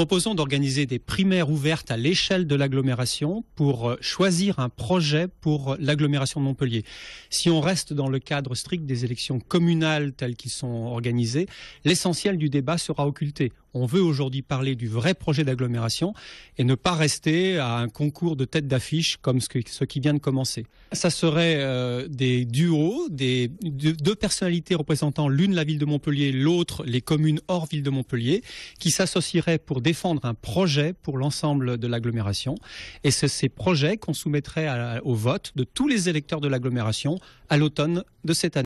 proposons d'organiser des primaires ouvertes à l'échelle de l'agglomération pour euh, choisir un projet pour l'agglomération de Montpellier. Si on reste dans le cadre strict des élections communales telles qu'elles sont organisées, l'essentiel du débat sera occulté. On veut aujourd'hui parler du vrai projet d'agglomération et ne pas rester à un concours de tête d'affiche comme ce, qui vient de commencer. Ça serait euh, des duos, deux personnalités représentant l'une la ville de Montpellier, l'autre les communes hors ville de Montpellier, qui s'associeraient pour défendre un projet pour l'ensemble de l'agglomération. Et c'est ces projets qu'on soumettrait au vote de tous les électeurs de l'agglomération à l'automne de cette année.